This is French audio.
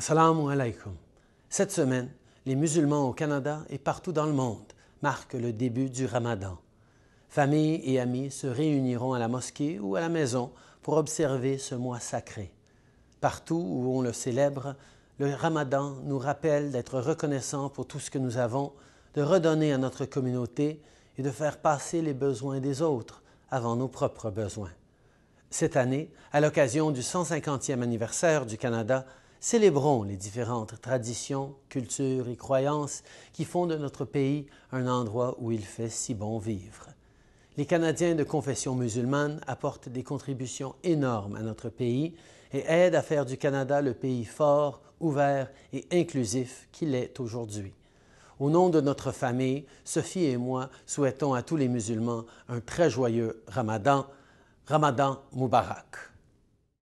Assalamu alaikum. Cette semaine, les musulmans au Canada et partout dans le monde marquent le début du ramadan. Familles et amis se réuniront à la mosquée ou à la maison pour observer ce mois sacré. Partout où on le célèbre, le ramadan nous rappelle d'être reconnaissants pour tout ce que nous avons, de redonner à notre communauté et de faire passer les besoins des autres avant nos propres besoins. Cette année, à l'occasion du 150e anniversaire du Canada, Célébrons les différentes traditions, cultures et croyances qui font de notre pays un endroit où il fait si bon vivre. Les Canadiens de confession musulmane apportent des contributions énormes à notre pays et aident à faire du Canada le pays fort, ouvert et inclusif qu'il est aujourd'hui. Au nom de notre famille, Sophie et moi souhaitons à tous les musulmans un très joyeux Ramadan. Ramadan Mubarak.